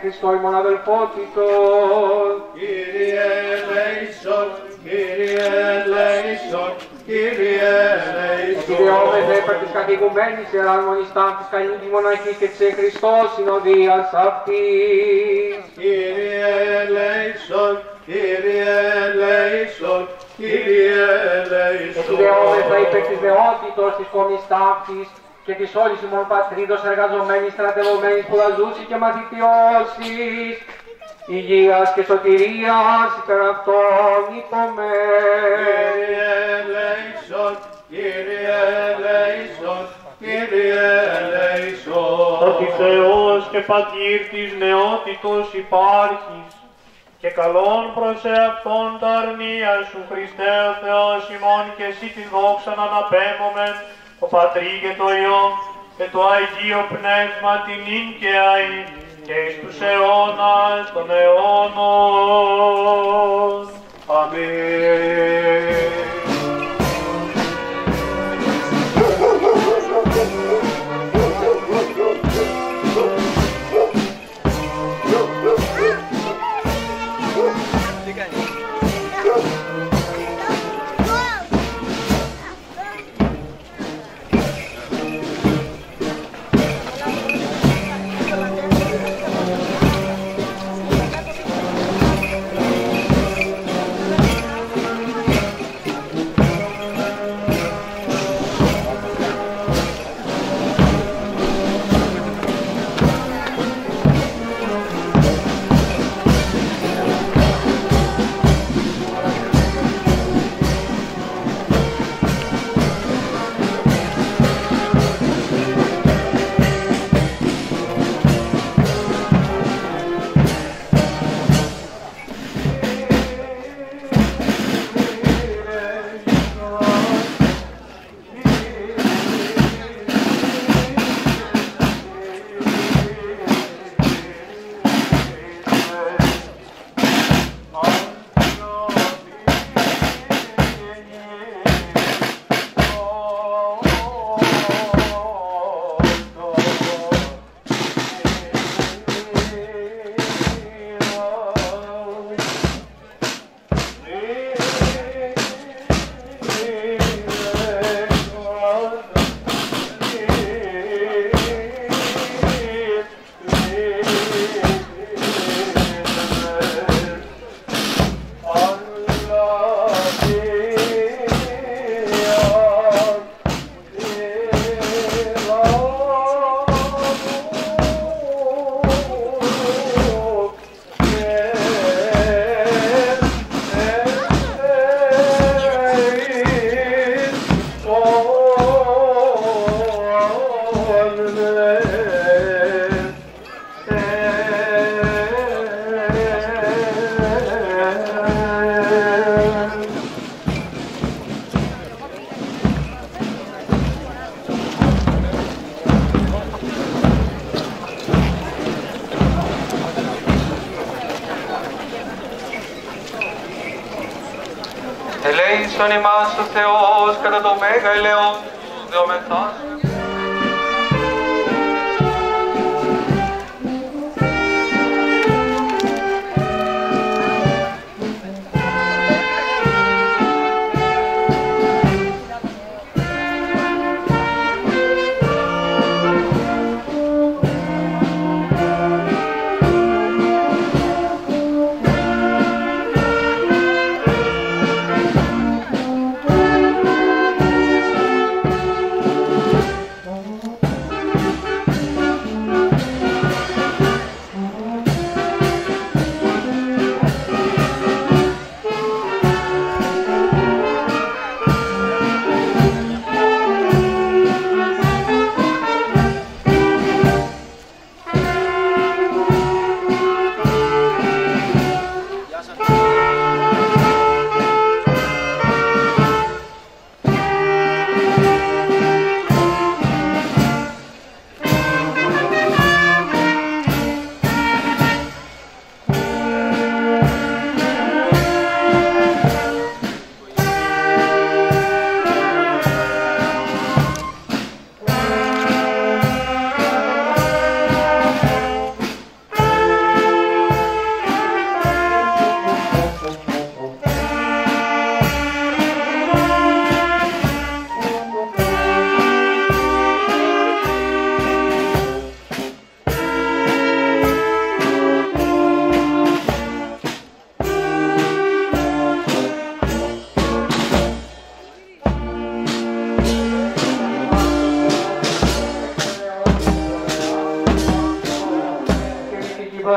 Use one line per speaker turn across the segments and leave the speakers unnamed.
Χριστό ημών αδελφότητος.
Κύριε ελέησον, Κύριε ελέησον, Κύριε ελέησον.
Κυριόμεθα υπέρ της καθηγουμένης εράρμονης τάφης καλήν τη μοναχής και της εν Χριστώ συνοδείας αυτής.
Κύριε ελέησον, Κύριε ελέησον, Κύριε ελέησον.
Κυριόμεθα υπέρ της δεότητος της κομής τάφης και της όλης ημών πατρίδος εργαζομένης, στρατευομένης, σπουδαζούσης και μαθητιώσης, υγείας και σωτηρίας υπέρ αυτών είπαμε.
Κύριε ελέησον, Κύριε ελέησον, Κύριε ελέησον.
Ότι Θεός και Πατήρ της νεότητος υπάρχεις και καλών προς εαυτόν τα αρνία σου Χριστέ ο Θεός ημών και εσύ την δόξα να αναπέμπομεν το Πατρί και το Υιό και το Αγίο Πνεύμα την ίν και αΐ και εις τους αιώνας των αιώνων.
Ελέησον ημάς ο Θεός κατά το μέγα ελαιόν του δεομεθάς.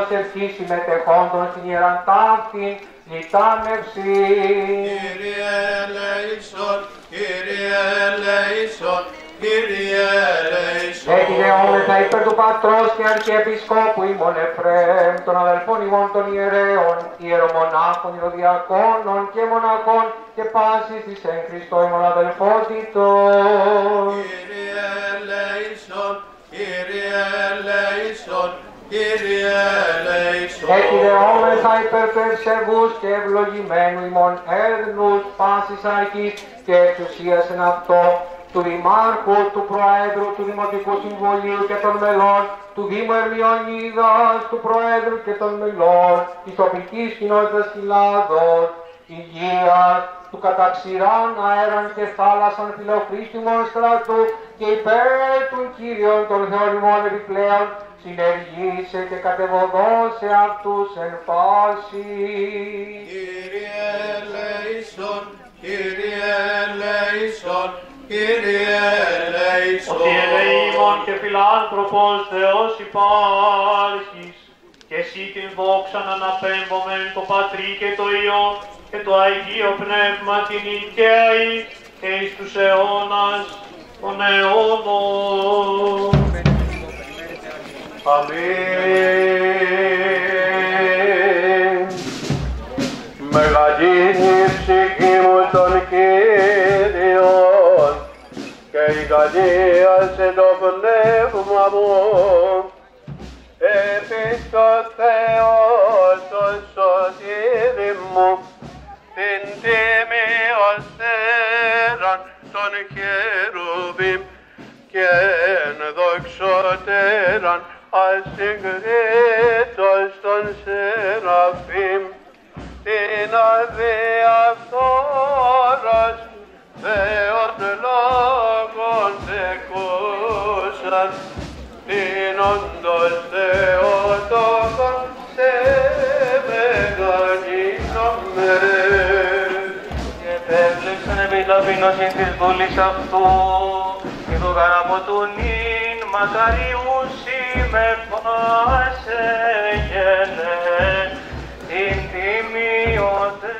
Μυστική προσευχή συμμετεχόντων στην Ιεράν Ταύτην, λιτάνευση.
Κύριε ελέησον, Κύριε ελέησον, Κύριε ελέησον.
Επιδεόμεθα υπέρ του Πατρός και Αρχιεπισκόπου ημών Εφραίμ, των αδελφών ημών των ιερέων, ιερομονάχων, ιεροδιακόνων και μοναχών και πάσης της εν Χριστώ ημών αδελφότητος.
Κύριε ελέησον, Κύριε ελέησον, Κύριε ελέησον.
Επιδεόμεθα υπέρ του ευσεβούς και ευλογημένου ημών έδνους πάσης αρχής και εξουσίας εν αυτό, του Δημάρχου, του Προέδρου, του Δημοτικού Συμβουλίου και των μελών, του Δήμου Ερμιονίδας, του Προέδρου και των μελών, της τοπικής κοινότητας Χιλάδος, υγείας, του καταξηράν αέραν και θάλασσαν φιλοχρήστημων στρατού και υπέρ των Κύριων των θεωρημών επιπλέον, συνεργήσε και κατεβοδώσε αυτούς εν πάση.
Κύριε ελέησον, Κύριε ελέησον, Κύριε ελέησον.
Ότι ελεήμων και φιλάνθρωπος Θεός υπάρχεις και εσύ την δόξα να αναπέμπομεν το Πατρί και το Υιό και το Αγίο Πνεύμα την οικαίη και εις τους αιώνας των αιώνων.
Αμήν. Μεγαλύνει η ψυχή μου τον Κύριον και η σε το θέραν των χερουβίμ και εν δοξωτέραν ασυγκρίτως των σεραφείμ την αδιαφθόρος
επέβλεψαν επί ταπεινώσιν της βούλης αυτού. Και το γάραμο του νυν μακαριούσι με πάσε γένε την τιμιότε